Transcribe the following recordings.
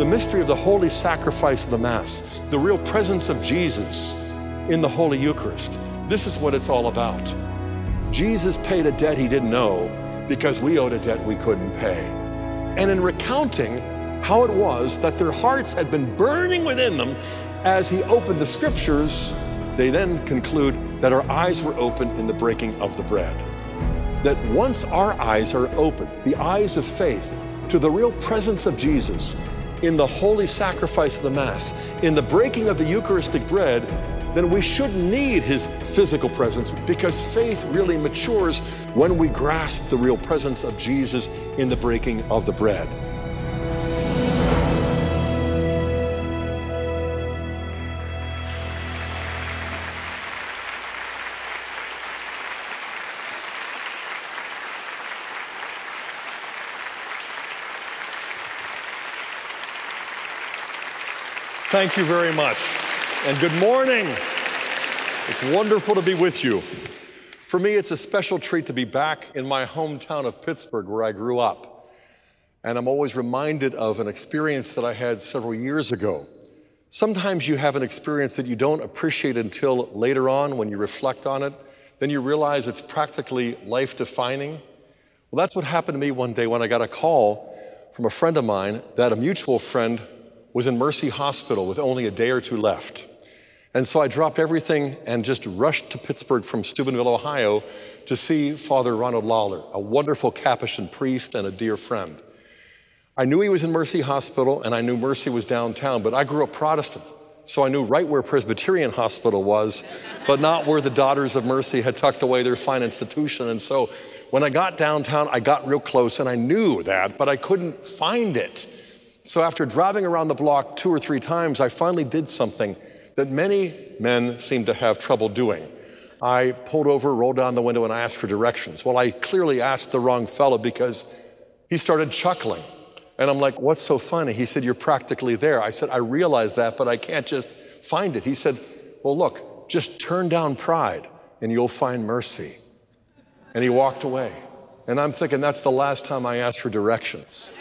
The mystery of the holy sacrifice of the Mass, the real presence of Jesus in the Holy Eucharist. This is what it's all about. Jesus paid a debt he didn't know because we owed a debt we couldn't pay. And in recounting how it was that their hearts had been burning within them as he opened the scriptures, they then conclude that our eyes were open in the breaking of the bread. That once our eyes are open, the eyes of faith, to the real presence of Jesus, in the holy sacrifice of the Mass, in the breaking of the Eucharistic bread, then we shouldn't need his physical presence because faith really matures when we grasp the real presence of Jesus in the breaking of the bread. Thank you very much. And good morning. It's wonderful to be with you. For me, it's a special treat to be back in my hometown of Pittsburgh, where I grew up. And I'm always reminded of an experience that I had several years ago. Sometimes you have an experience that you don't appreciate until later on when you reflect on it. Then you realize it's practically life defining. Well, that's what happened to me one day when I got a call from a friend of mine that a mutual friend was in Mercy Hospital with only a day or two left. And so I dropped everything and just rushed to Pittsburgh from Steubenville, Ohio to see Father Ronald Lawler, a wonderful Capuchin priest and a dear friend. I knew he was in Mercy Hospital and I knew Mercy was downtown, but I grew up Protestant. So I knew right where Presbyterian Hospital was, but not where the Daughters of Mercy had tucked away their fine institution. And so when I got downtown, I got real close and I knew that, but I couldn't find it. So after driving around the block two or three times, I finally did something that many men seem to have trouble doing. I pulled over, rolled down the window, and I asked for directions. Well, I clearly asked the wrong fellow because he started chuckling. And I'm like, what's so funny? He said, You're practically there. I said, I realize that, but I can't just find it. He said, Well, look, just turn down pride and you'll find mercy. And he walked away. And I'm thinking, that's the last time I asked for directions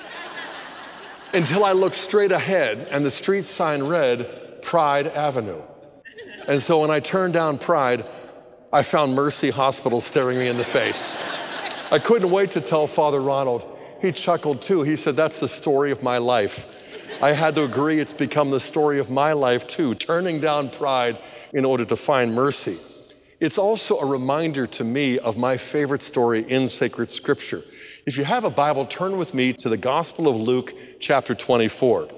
until I looked straight ahead and the street sign read Pride Avenue. And so when I turned down Pride, I found Mercy Hospital staring me in the face. I couldn't wait to tell Father Ronald. He chuckled too. He said, That's the story of my life. I had to agree it's become the story of my life too, turning down pride in order to find mercy. It's also a reminder to me of my favorite story in sacred scripture. If you have a Bible, turn with me to the Gospel of Luke, chapter 24.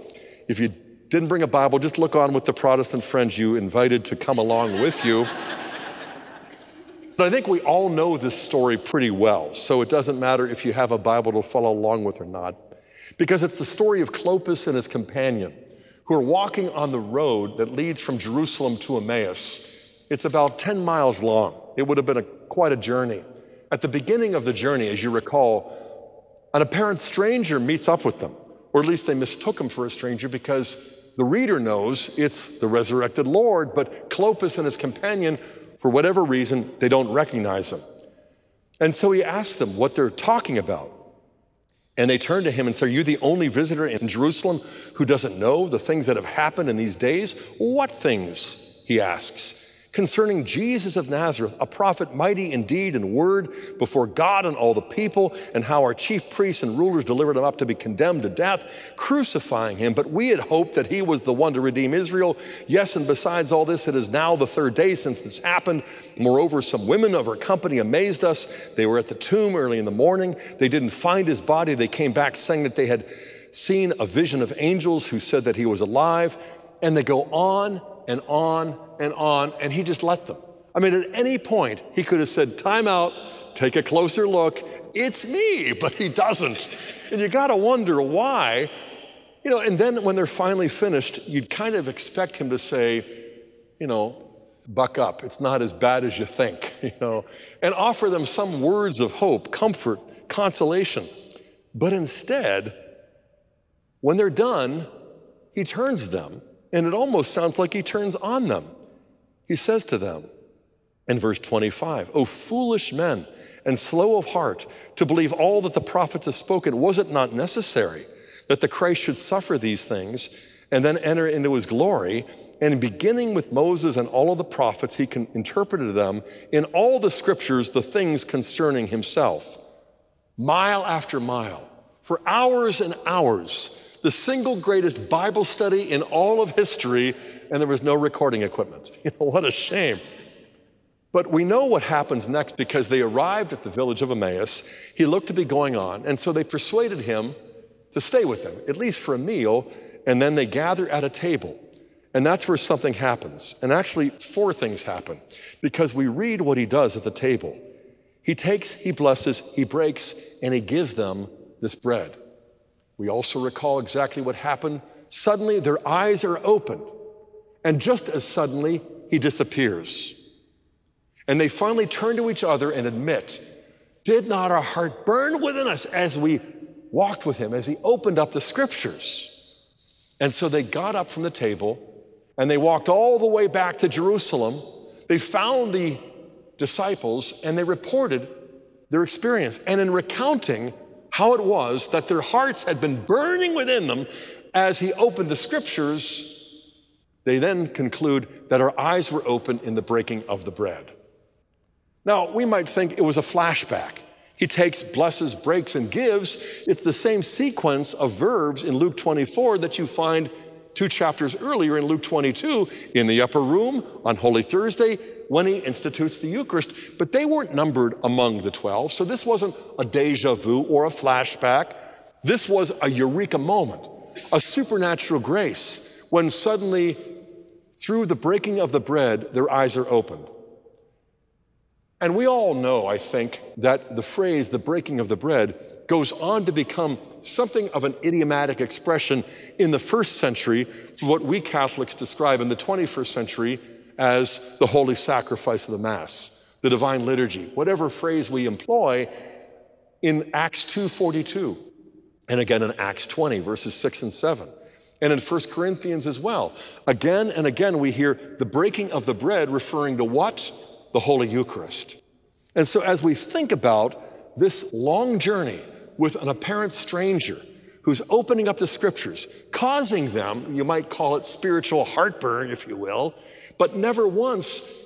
If you didn't bring a Bible, just look on with the Protestant friends you invited to come along with you. But I think we all know this story pretty well, so it doesn't matter if you have a Bible to follow along with or not, because it's the story of Clopas and his companion who are walking on the road that leads from Jerusalem to Emmaus. It's about 10 miles long. It would have been a, quite a journey. At the beginning of the journey, as you recall, an apparent stranger meets up with them, or at least they mistook him for a stranger because the reader knows it's the resurrected Lord, but Clopas and his companion, for whatever reason, they don't recognize him. And so he asks them what they're talking about. And they turn to him and say, Are you the only visitor in Jerusalem who doesn't know the things that have happened in these days? What things? He asks concerning Jesus of Nazareth, a prophet mighty in deed and word before God and all the people, and how our chief priests and rulers delivered him up to be condemned to death, crucifying him. But we had hoped that he was the one to redeem Israel. Yes, and besides all this, it is now the third day since this happened. Moreover, some women of our company amazed us. They were at the tomb early in the morning. They didn't find his body. They came back saying that they had seen a vision of angels who said that he was alive. And they go on and on and on, and he just let them. I mean, at any point, he could have said, Time out, take a closer look, it's me, but he doesn't. And you gotta wonder why. You know, and then when they're finally finished, you'd kind of expect him to say, you know, buck up, it's not as bad as you think, you know, and offer them some words of hope, comfort, consolation. But instead, when they're done, he turns them and it almost sounds like he turns on them. He says to them in verse 25, O foolish men and slow of heart to believe all that the prophets have spoken, was it not necessary that the Christ should suffer these things and then enter into his glory. And beginning with Moses and all of the prophets, he interpreted them in all the scriptures the things concerning himself, mile after mile, for hours and hours, the single greatest Bible study in all of history, and there was no recording equipment. You know, what a shame. But we know what happens next because they arrived at the village of Emmaus. He looked to be going on, and so they persuaded him to stay with them, at least for a meal, and then they gather at a table. And that's where something happens. And actually, four things happen because we read what he does at the table. He takes, he blesses, he breaks, and he gives them this bread. We also recall exactly what happened. Suddenly, their eyes are opened, and just as suddenly, he disappears. And they finally turn to each other and admit, Did not our heart burn within us as we walked with him, as he opened up the scriptures? And so they got up from the table and they walked all the way back to Jerusalem. They found the disciples and they reported their experience. And in recounting how it was that their hearts had been burning within them as he opened the scriptures, they then conclude that our eyes were open in the breaking of the bread. Now, we might think it was a flashback. He takes, blesses, breaks, and gives. It's the same sequence of verbs in Luke 24 that you find two chapters earlier in Luke 22 in the upper room on Holy Thursday when he institutes the Eucharist. But they weren't numbered among the 12, so this wasn't a deja vu or a flashback. This was a eureka moment, a supernatural grace when suddenly, through the breaking of the bread, their eyes are opened. And we all know, I think, that the phrase, the breaking of the bread, goes on to become something of an idiomatic expression in the first century for what we Catholics describe in the 21st century as the holy sacrifice of the Mass, the divine liturgy, whatever phrase we employ in Acts 2.42, and again in Acts 20, verses 6 and 7 and in 1 Corinthians as well. Again and again, we hear the breaking of the bread referring to what? The Holy Eucharist. And so, as we think about this long journey with an apparent stranger who's opening up the scriptures, causing them, you might call it spiritual heartburn, if you will, but never once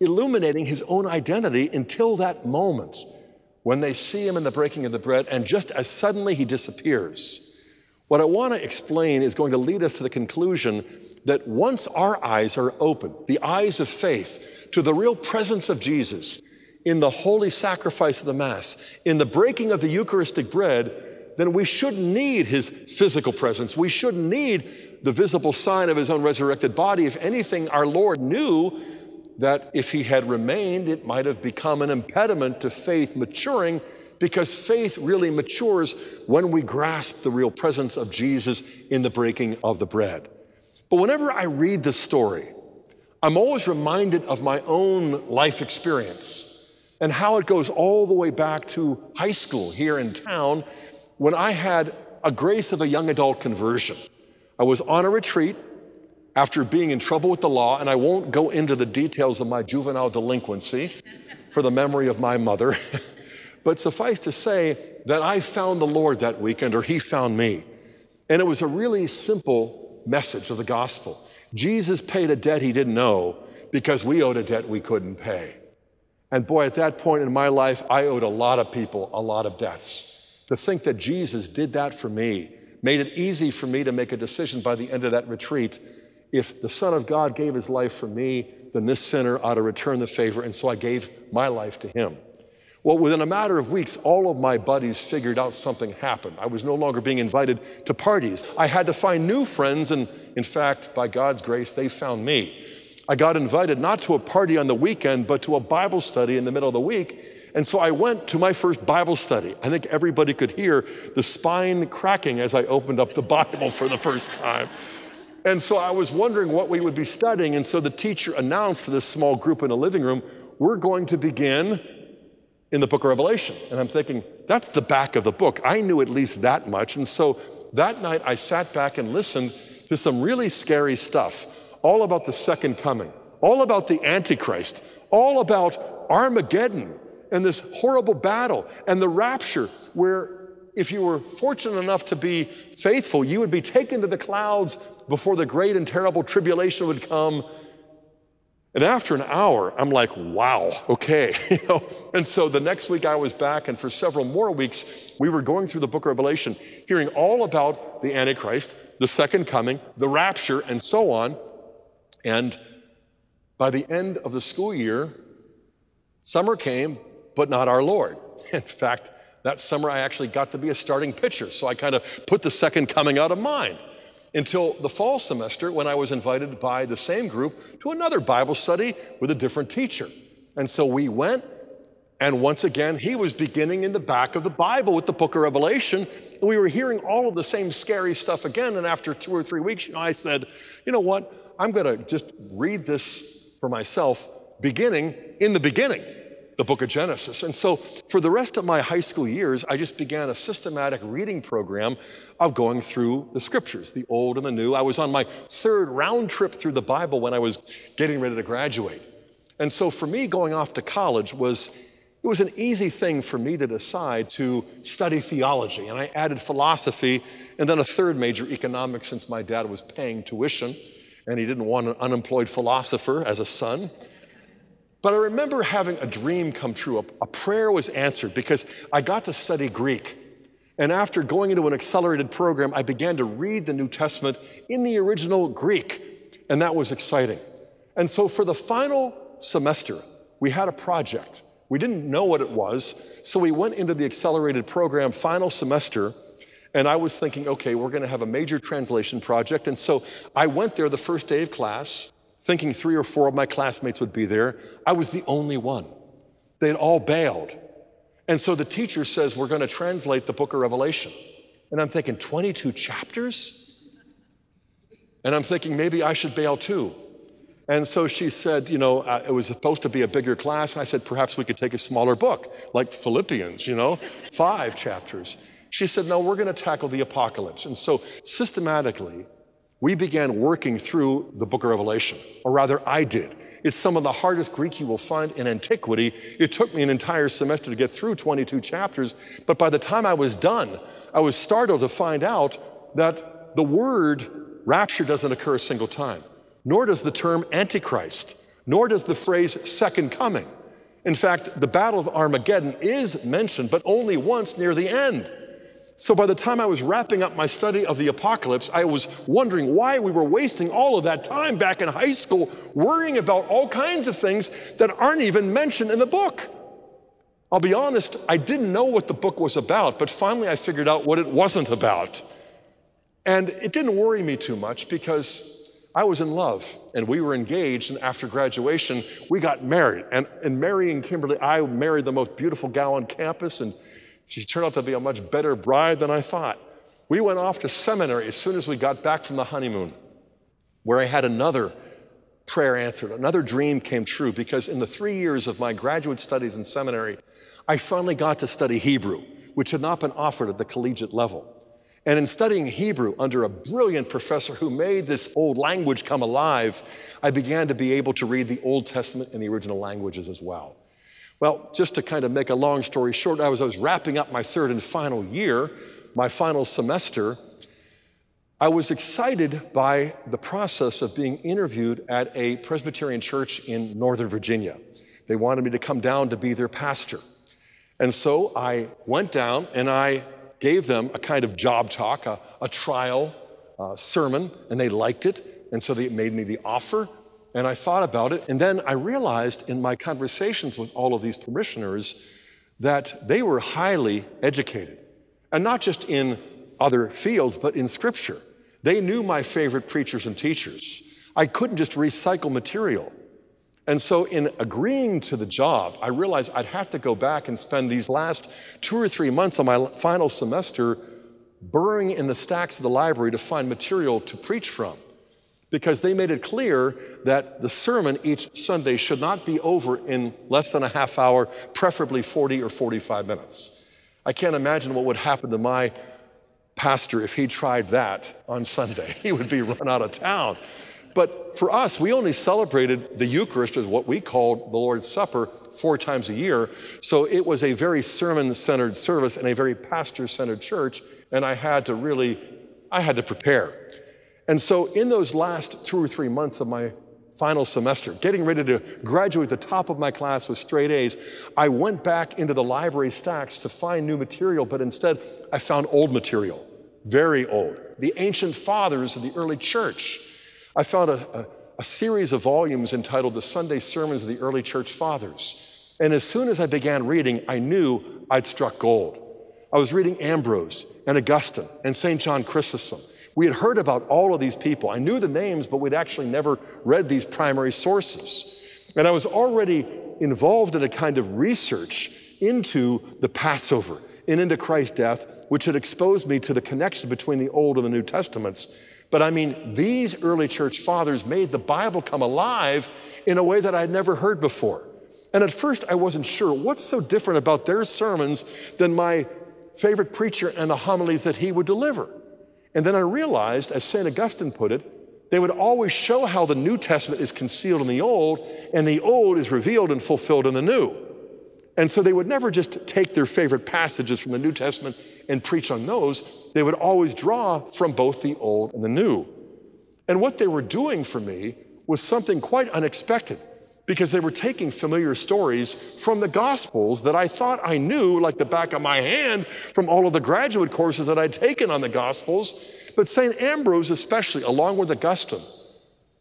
illuminating his own identity until that moment when they see him in the breaking of the bread, and just as suddenly he disappears. What I want to explain is going to lead us to the conclusion that once our eyes are open, the eyes of faith, to the real presence of Jesus in the holy sacrifice of the Mass, in the breaking of the Eucharistic bread, then we shouldn't need his physical presence. We shouldn't need the visible sign of his own resurrected body. If anything, our Lord knew that if he had remained, it might have become an impediment to faith maturing because faith really matures when we grasp the real presence of Jesus in the breaking of the bread. But whenever I read the story, I'm always reminded of my own life experience and how it goes all the way back to high school here in town when I had a grace of a young adult conversion. I was on a retreat after being in trouble with the law, and I won't go into the details of my juvenile delinquency for the memory of my mother, but suffice to say that I found the Lord that weekend, or He found me. And it was a really simple message of the gospel. Jesus paid a debt he didn't know because we owed a debt we couldn't pay. And boy, at that point in my life, I owed a lot of people a lot of debts. To think that Jesus did that for me made it easy for me to make a decision by the end of that retreat. If the Son of God gave his life for me, then this sinner ought to return the favor. And so I gave my life to him. Well, within a matter of weeks, all of my buddies figured out something happened. I was no longer being invited to parties. I had to find new friends, and in fact, by God's grace, they found me. I got invited not to a party on the weekend, but to a Bible study in the middle of the week. And so I went to my first Bible study. I think everybody could hear the spine cracking as I opened up the Bible for the first time. And so I was wondering what we would be studying. And so the teacher announced to this small group in a living room, we're going to begin in the book of Revelation. And I'm thinking, that's the back of the book. I knew at least that much. And so that night I sat back and listened to some really scary stuff, all about the second coming, all about the Antichrist, all about Armageddon and this horrible battle and the rapture where if you were fortunate enough to be faithful, you would be taken to the clouds before the great and terrible tribulation would come. And after an hour, I'm like, wow, okay. you know? And so the next week I was back, and for several more weeks, we were going through the book of Revelation, hearing all about the Antichrist, the second coming, the rapture, and so on. And by the end of the school year, summer came, but not our Lord. In fact, that summer I actually got to be a starting pitcher, so I kind of put the second coming out of mind until the fall semester when I was invited by the same group to another Bible study with a different teacher. And so we went, and once again, he was beginning in the back of the Bible with the book of Revelation, and we were hearing all of the same scary stuff again. And after two or three weeks, you know, I said, you know what? I'm going to just read this for myself, beginning in the beginning the book of Genesis. And so for the rest of my high school years, I just began a systematic reading program of going through the scriptures, the old and the new. I was on my third round trip through the Bible when I was getting ready to graduate. And so for me, going off to college was it was an easy thing for me to decide to study theology. And I added philosophy and then a third major, economics, since my dad was paying tuition and he didn't want an unemployed philosopher as a son. But I remember having a dream come true. A, a, prayer was answered because I got to study Greek. And after going into an accelerated program, I began to read the New Testament in the original Greek. And that was exciting. And so for the final semester, we had a project. We didn't know what it was. So we went into the accelerated program final semester. And I was thinking, okay, we're going to have a major translation project. And so I went there the first day of class thinking three or four of my classmates would be there. I was the only one. They'd all bailed. And so the teacher says, We're going to translate the book of Revelation. And I'm thinking, 22 chapters? And I'm thinking, maybe I should bail too. And so she said, you know, uh, it was supposed to be a bigger class. And I said, perhaps we could take a smaller book, like Philippians, you know, five chapters. She said, no, we're going to tackle the apocalypse. And so systematically, we began working through the book of Revelation, or rather, I did. It's some of the hardest Greek you will find in antiquity. It took me an entire semester to get through 22 chapters, but by the time I was done, I was startled to find out that the word rapture doesn't occur a single time, nor does the term antichrist, nor does the phrase second coming. In fact, the Battle of Armageddon is mentioned, but only once near the end. So by the time I was wrapping up my study of the apocalypse, I was wondering why we were wasting all of that time back in high school worrying about all kinds of things that aren't even mentioned in the book. I'll be honest, I didn't know what the book was about, but finally I figured out what it wasn't about. And it didn't worry me too much because I was in love and we were engaged. And after graduation, we got married. And in marrying Kimberly, I married the most beautiful gal on campus. And she turned out to be a much better bride than I thought. We went off to seminary as soon as we got back from the honeymoon, where I had another prayer answered. Another dream came true because in the three years of my graduate studies in seminary, I finally got to study Hebrew, which had not been offered at the collegiate level. And in studying Hebrew under a brilliant professor who made this old language come alive, I began to be able to read the Old Testament in the original languages as well. Well, just to kind of make a long story short, I was, I was wrapping up my third and final year, my final semester. I was excited by the process of being interviewed at a Presbyterian church in Northern Virginia. They wanted me to come down to be their pastor. And so I went down and I gave them a kind of job talk, a, a trial uh, sermon, and they liked it. And so they made me the offer. And I thought about it, and then I realized in my conversations with all of these parishioners that they were highly educated, and not just in other fields, but in scripture. They knew my favorite preachers and teachers. I couldn't just recycle material. And so, in agreeing to the job, I realized I'd have to go back and spend these last two or three months of my final semester burrowing in the stacks of the library to find material to preach from because they made it clear that the sermon each Sunday should not be over in less than a half hour, preferably 40 or 45 minutes. I can't imagine what would happen to my pastor if he tried that on Sunday. He would be run out of town. But for us, we only celebrated the Eucharist as what we called the Lord's Supper four times a year. So it was a very sermon centered service and a very pastor centered church. And I had to really, I had to prepare. And so in those last two or three months of my final semester, getting ready to graduate the top of my class with straight A's, I went back into the library stacks to find new material, but instead I found old material, very old. The ancient fathers of the early church I found a, a, a series of volumes entitled The Sunday Sermons of the Early Church Fathers. And as soon as I began reading, I knew I'd struck gold. I was reading Ambrose and Augustine and St. John Chrysostom. We had heard about all of these people. I knew the names, but we'd actually never read these primary sources. And I was already involved in a kind of research into the Passover and into Christ's death, which had exposed me to the connection between the Old and the New Testaments. But I mean, these early church fathers made the Bible come alive in a way that I'd never heard before. And at first, I wasn't sure what's so different about their sermons than my favorite preacher and the homilies that he would deliver. And then I realized, as St. Augustine put it, they would always show how the New Testament is concealed in the Old, and the Old is revealed and fulfilled in the New. And so they would never just take their favorite passages from the New Testament and preach on those. They would always draw from both the Old and the New. And what they were doing for me was something quite unexpected because they were taking familiar stories from the Gospels that I thought I knew like the back of my hand from all of the graduate courses that I'd taken on the Gospels. But St. Ambrose, especially, along with Augustine,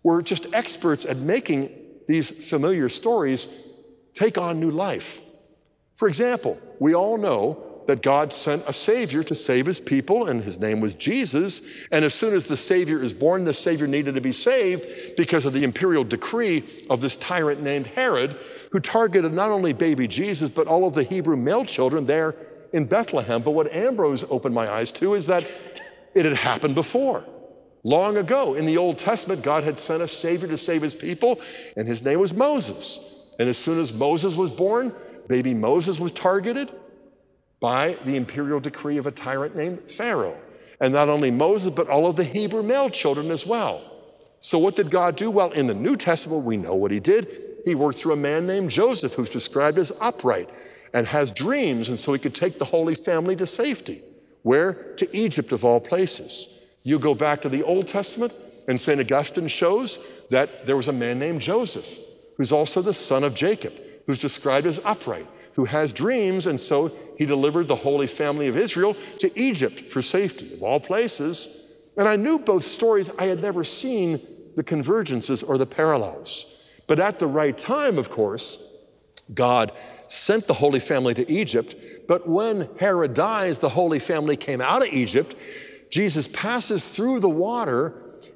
were just experts at making these familiar stories take on new life. For example, we all know that God sent a Savior to save his people, and his name was Jesus. And as soon as the Savior is born, the Savior needed to be saved because of the imperial decree of this tyrant named Herod, who targeted not only baby Jesus, but all of the Hebrew male children there in Bethlehem. But what Ambrose opened my eyes to is that it had happened before. Long ago in the Old Testament, God had sent a Savior to save his people, and his name was Moses. And as soon as Moses was born, baby Moses was targeted by the imperial decree of a tyrant named Pharaoh. And not only Moses, but all of the Hebrew male children as well. So, what did God do? Well, in the New Testament, we know what he did. He worked through a man named Joseph, who's described as upright and has dreams, and so he could take the Holy Family to safety. Where? To Egypt, of all places. You go back to the Old Testament, and St. Augustine shows that there was a man named Joseph, who's also the son of Jacob, who's described as upright who has dreams, and so he delivered the Holy Family of Israel to Egypt for safety, of all places. And I knew both stories, I had never seen the convergences or the parallels. But at the right time, of course, God sent the Holy Family to Egypt. But when Herod dies, the Holy Family came out of Egypt. Jesus passes through the water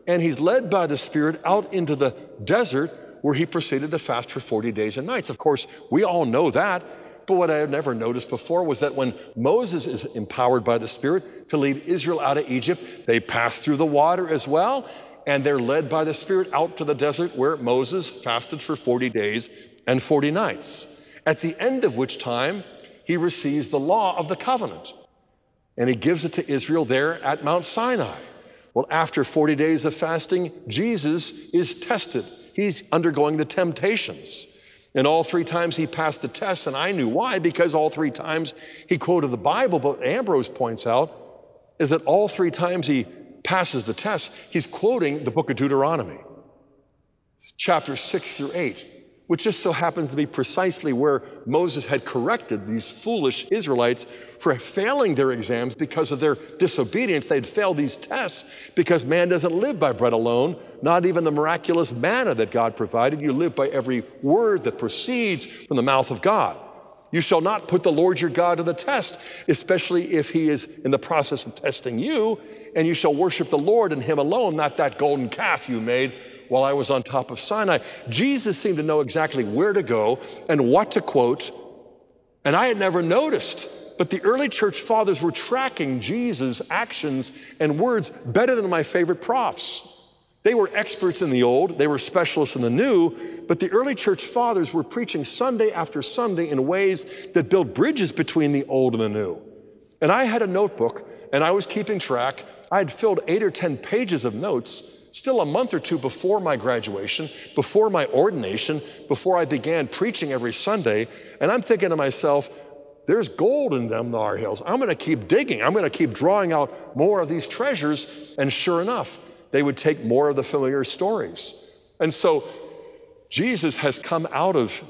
and he's led by the Spirit out into the desert where he proceeded to fast for 40 days and nights. Of course, we all know that. But what I had never noticed before was that when Moses is empowered by the Spirit to lead Israel out of Egypt, they pass through the water as well, and they're led by the Spirit out to the desert where Moses fasted for 40 days and 40 nights, at the end of which time he receives the law of the covenant. And he gives it to Israel there at Mount Sinai. Well, after 40 days of fasting, Jesus is tested. He's undergoing the temptations. And all three times he passed the test, and I knew why, because all three times he quoted the Bible. But Ambrose points out is that all three times he passes the test, he's quoting the book of Deuteronomy, chapters six through eight which just so happens to be precisely where Moses had corrected these foolish Israelites for failing their exams because of their disobedience. They'd failed these tests because man doesn't live by bread alone, not even the miraculous manna that God provided. You live by every word that proceeds from the mouth of God. You shall not put the Lord your God to the test, especially if he is in the process of testing you, and you shall worship the Lord and him alone, not that golden calf you made while I was on top of Sinai. Jesus seemed to know exactly where to go and what to quote, and I had never noticed. But the early church fathers were tracking Jesus' actions and words better than my favorite profs. They were experts in the old, they were specialists in the new, but the early church fathers were preaching Sunday after Sunday in ways that built bridges between the old and the new. And I had a notebook and I was keeping track. I had filled eight or 10 pages of notes still a month or two before my graduation, before my ordination, before I began preaching every Sunday. And I'm thinking to myself, there's gold in them Nar Hills. I'm going to keep digging. I'm going to keep drawing out more of these treasures. And sure enough, they would take more of the familiar stories. And so Jesus has come out of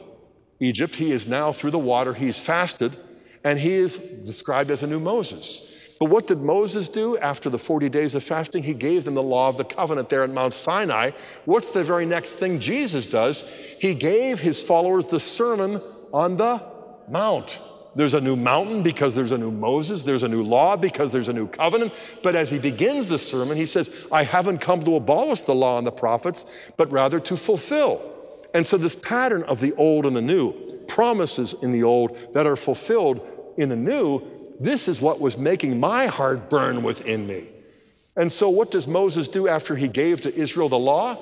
Egypt. He is now through the water. He's fasted, and he is described as a new Moses. But what did Moses do after the 40 days of fasting? He gave them the law of the covenant there at Mount Sinai. What's the very next thing Jesus does? He gave his followers the Sermon on the Mount. There's a new mountain because there's a new Moses. There's a new law because there's a new covenant. But as he begins the sermon, he says, I haven't come to abolish the law and the prophets, but rather to fulfill. And so, this pattern of the old and the new, promises in the old that are fulfilled in the new, this is what was making my heart burn within me. And so, what does Moses do after he gave to Israel the law?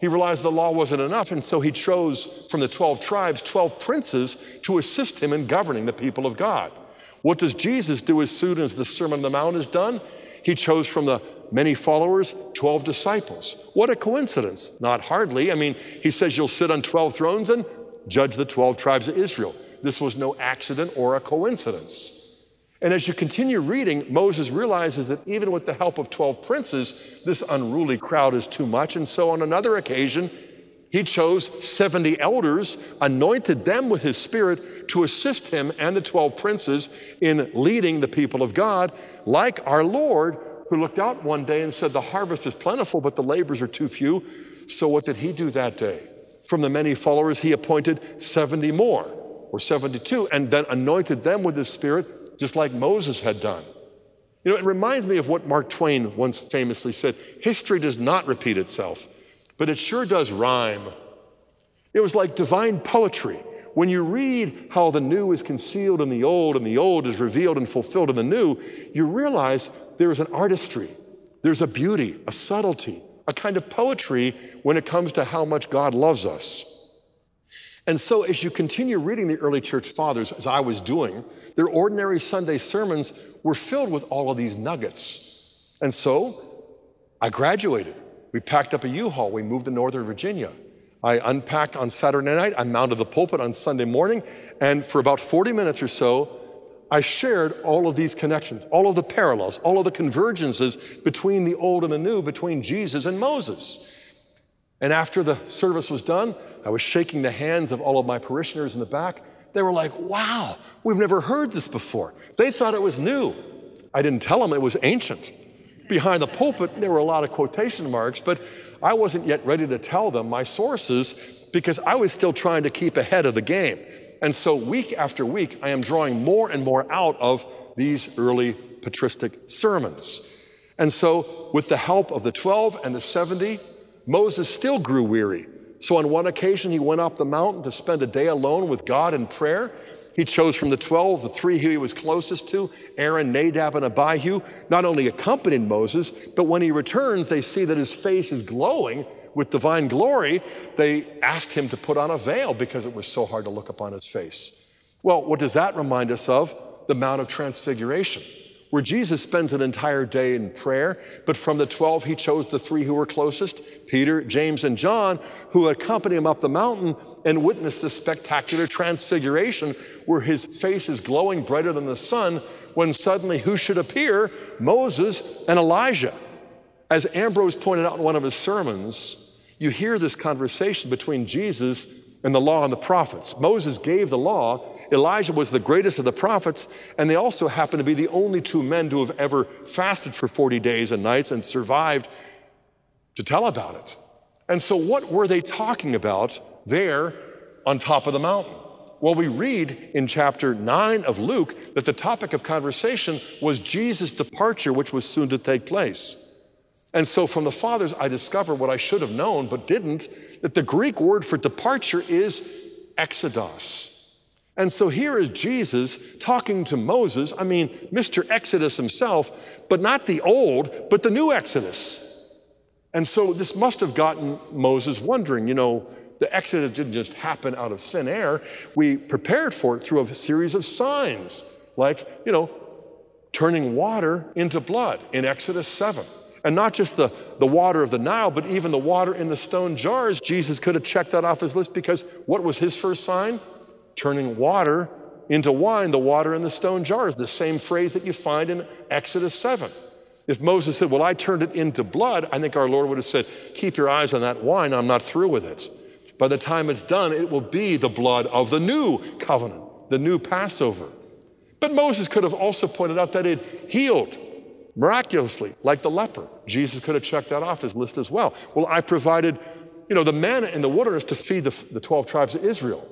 He realized the law wasn't enough, and so he chose from the 12 tribes 12 princes to assist him in governing the people of God. What does Jesus do as soon as the Sermon on the Mount is done? He chose from the many followers 12 disciples. What a coincidence. Not hardly. I mean, he says you'll sit on 12 thrones and judge the 12 tribes of Israel. This was no accident or a coincidence. And as you continue reading, Moses realizes that even with the help of 12 princes, this unruly crowd is too much. And so on another occasion, he chose 70 elders, anointed them with his spirit to assist him and the 12 princes in leading the people of God, like our Lord, who looked out one day and said, The harvest is plentiful, but the laborers are too few. So what did he do that day? From the many followers, he appointed 70 more, or 72, and then anointed them with his spirit just like Moses had done. You know, it reminds me of what Mark Twain once famously said history does not repeat itself, but it sure does rhyme. It was like divine poetry. When you read how the new is concealed in the old and the old is revealed and fulfilled in the new, you realize there is an artistry, there's a beauty, a subtlety, a kind of poetry when it comes to how much God loves us. And so, as you continue reading the early church fathers, as I was doing, their ordinary Sunday sermons were filled with all of these nuggets. And so, I graduated. We packed up a U Haul. We moved to Northern Virginia. I unpacked on Saturday night. I mounted the pulpit on Sunday morning. And for about 40 minutes or so, I shared all of these connections, all of the parallels, all of the convergences between the old and the new, between Jesus and Moses. And after the service was done, I was shaking the hands of all of my parishioners in the back. They were like, wow, we've never heard this before. They thought it was new. I didn't tell them it was ancient. Behind the pulpit, there were a lot of quotation marks, but I wasn't yet ready to tell them my sources because I was still trying to keep ahead of the game. And so, week after week, I am drawing more and more out of these early patristic sermons. And so, with the help of the 12 and the 70, Moses still grew weary. So on one occasion, he went up the mountain to spend a day alone with God in prayer. He chose from the 12 the three who he was closest to Aaron, Nadab, and Abihu. Not only accompanied Moses, but when he returns, they see that his face is glowing with divine glory. They asked him to put on a veil because it was so hard to look upon his face. Well, what does that remind us of? The Mount of Transfiguration where Jesus spends an entire day in prayer. But from the 12, he chose the three who were closest Peter, James, and John, who accompany him up the mountain and witness the spectacular transfiguration where his face is glowing brighter than the sun. When suddenly, who should appear? Moses and Elijah. As Ambrose pointed out in one of his sermons, you hear this conversation between Jesus and the law and the prophets. Moses gave the law, Elijah was the greatest of the prophets, and they also happen to be the only two men to have ever fasted for 40 days and nights and survived to tell about it. And so, what were they talking about there on top of the mountain? Well, we read in chapter 9 of Luke that the topic of conversation was Jesus' departure, which was soon to take place. And so, from the fathers, I discover what I should have known but didn't that the Greek word for departure is exodos. And so here is Jesus talking to Moses, I mean, Mr. Exodus himself, but not the old, but the new Exodus. And so this must have gotten Moses wondering, you know, the Exodus didn't just happen out of thin air. We prepared for it through a series of signs, like, you know, turning water into blood in Exodus 7 And not just the, the water of the Nile, but even the water in the stone jars. Jesus could have checked that off his list because what was his first sign? Turning water into wine, the water in the stone jars, the same phrase that you find in Exodus 7. If Moses said, Well, I turned it into blood, I think our Lord would have said, Keep your eyes on that wine, I'm not through with it. By the time it's done, it will be the blood of the new covenant, the new Passover. But Moses could have also pointed out that it healed miraculously, like the leper. Jesus could have checked that off his list as well. Well, I provided, you know, the manna in the wilderness to feed the, the 12 tribes of Israel.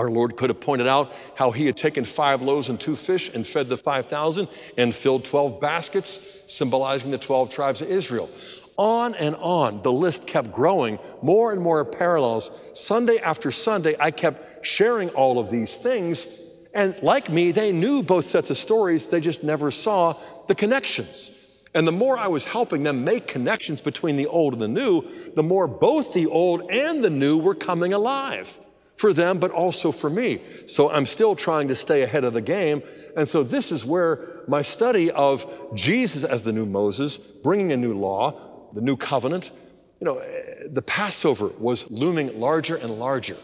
Our Lord could have pointed out how he had taken five loaves and two fish and fed the 5,000 and filled 12 baskets, symbolizing the 12 tribes of Israel. On and on, the list kept growing, more and more parallels. Sunday after Sunday, I kept sharing all of these things. And like me, they knew both sets of stories, they just never saw the connections. And the more I was helping them make connections between the old and the new, the more both the old and the new were coming alive for them, but also for me. So I'm still trying to stay ahead of the game. And so this is where my study of Jesus as the new Moses, bringing a new law, the new covenant, you know, eh, the Passover was looming larger and larger.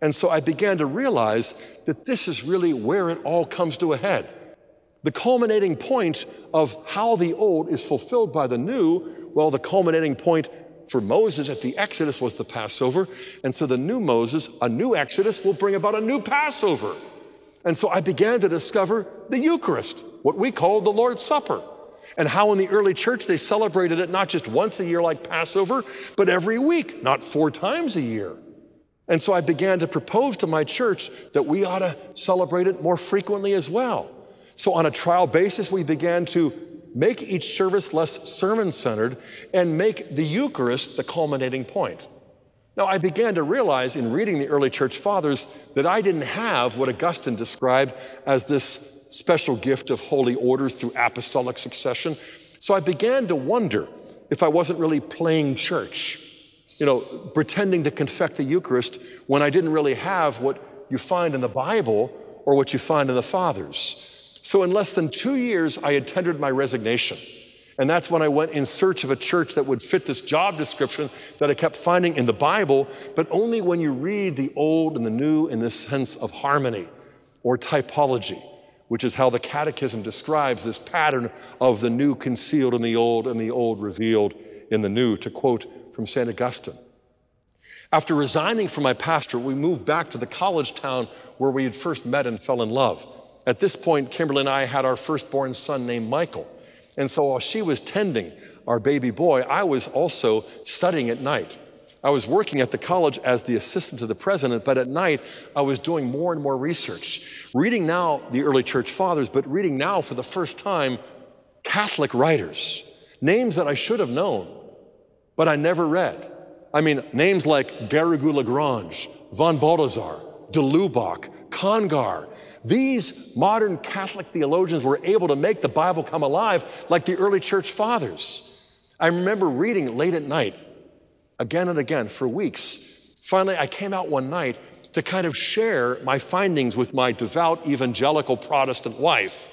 And so I began to realize that this is really where it all comes to a head. The culminating point of how the old is fulfilled by the new, well, the culminating point for Moses at the Exodus was the Passover. And so the new Moses, a new Exodus, will bring about a new Passover. And so I began to discover the Eucharist, what we call the Lord's Supper, and how in the early church they celebrated it not just once a year like Passover, but every week, not four times a year. And so I began to propose to my church that we ought to celebrate it more frequently as well. So, on a trial basis, we began to make each service less sermon centered and make the Eucharist the culminating point. Now, I began to realize in reading the early church fathers that I didn't have what Augustine described as this special gift of holy orders through apostolic succession. So I began to wonder if I wasn't really playing church, you know, pretending to confect the Eucharist when I didn't really have what you find in the Bible or what you find in the fathers. So, in less than two years, I had tendered my resignation. And that's when I went in search of a church that would fit this job description that I kept finding in the Bible, but only when you read the old and the new in this sense of harmony or typology, which is how the Catechism describes this pattern of the new concealed in the old and the old revealed in the new, to quote from St. Augustine. After resigning from my pastorate, we moved back to the college town where we had first met and fell in love. At this point, Kimberly and I had our firstborn son named Michael. And so while she was tending our baby boy, I was also studying at night. I was working at the college as the assistant to the president, but at night I was doing more and more research, reading now the early church fathers, but reading now for the first time Catholic writers, names that I should have known, but I never read. I mean, names like Garrigou Lagrange, von Balthasar, de Lubac, Congar, these modern Catholic theologians were able to make the Bible come alive like the early church fathers. I remember reading late at night, again and again for weeks. Finally, I came out one night to kind of share my findings with my devout evangelical Protestant wife,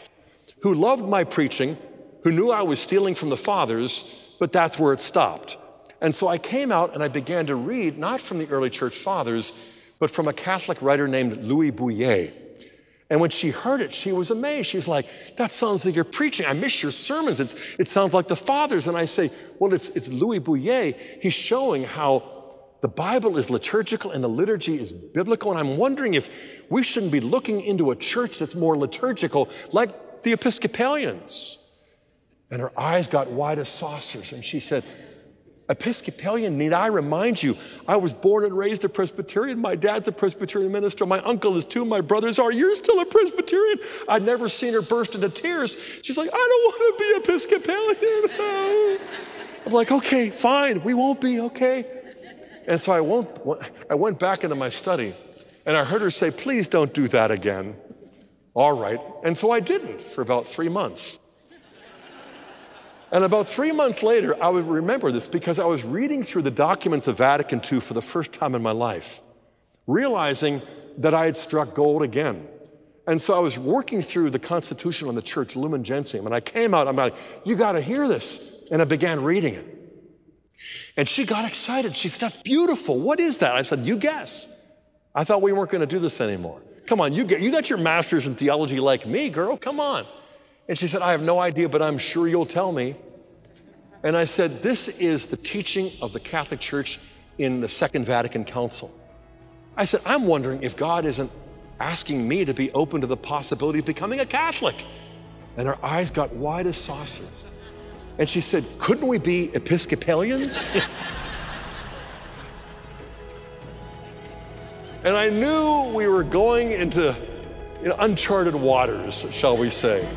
who loved my preaching, who knew I was stealing from the fathers, but that's where it stopped. And so I came out and I began to read, not from the early church fathers, but from a Catholic writer named Louis Bouyer. And when she heard it, she was amazed. She's like, That sounds like you're preaching. I miss your sermons. It's, it sounds like the fathers. And I say, Well, it's, it's Louis Bouyer. He's showing how the Bible is liturgical and the liturgy is biblical. And I'm wondering if we shouldn't be looking into a church that's more liturgical, like the Episcopalians. And her eyes got wide as saucers. And she said, Episcopalian, need I remind you, I was born and raised a Presbyterian. My dad's a Presbyterian minister. My uncle is too. My brothers are. You're still a Presbyterian. I'd never seen her burst into tears. She's like, I don't want to be Episcopalian. I'm like, okay, fine. We won't be, okay? And so I, won't, I went back into my study and I heard her say, please don't do that again. All right. And so I didn't for about three months. And about three months later, I would remember this because I was reading through the documents of Vatican II for the first time in my life, realizing that I had struck gold again. And so I was working through the Constitution on the Church, Lumen Gentium, and I came out, I'm like, you got to hear this. And I began reading it. And she got excited. She said, That's beautiful. What is that? I said, You guess. I thought we weren't going to do this anymore. Come on, you, get, you got your master's in theology like me, girl. Come on. And she said, I have no idea, but I'm sure you'll tell me. And I said, This is the teaching of the Catholic Church in the Second Vatican Council. I said, I'm wondering if God isn't asking me to be open to the possibility of becoming a Catholic. And her eyes got wide as saucers. And she said, Couldn't we be Episcopalians? and I knew we were going into you know, uncharted waters, shall we say.